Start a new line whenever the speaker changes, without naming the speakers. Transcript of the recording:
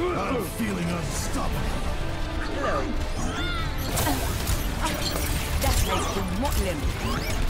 I'm feeling unstoppable.
Hello. That was the what.